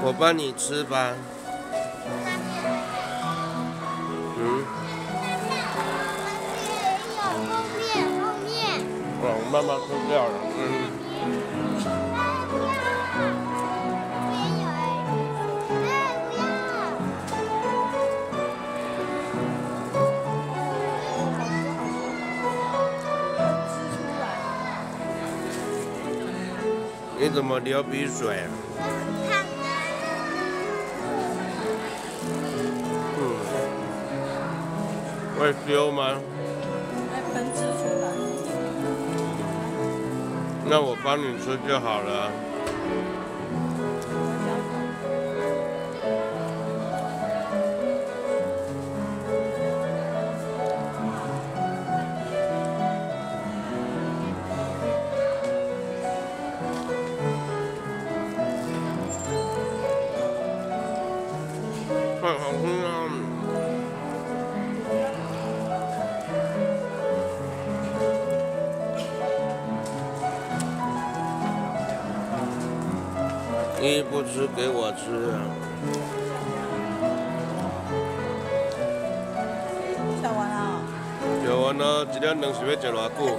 我帮你吃吧。嗯。面后面。哦，妈妈吃掉了。嗯。你怎么流鼻水？会丢吗？那我帮你吃就好了。太好吃了。你不吃给我吃啊！吃完了。吃完了，一两两是要吃偌久？